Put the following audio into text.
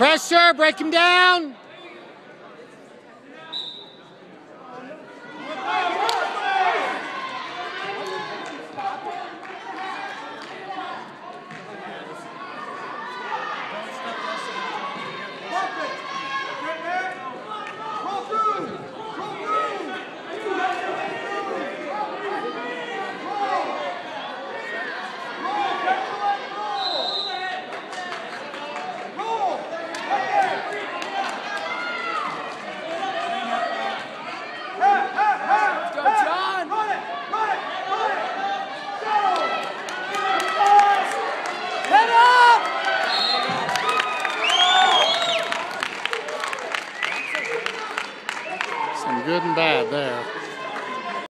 Pressure, break him down. Some good and bad there.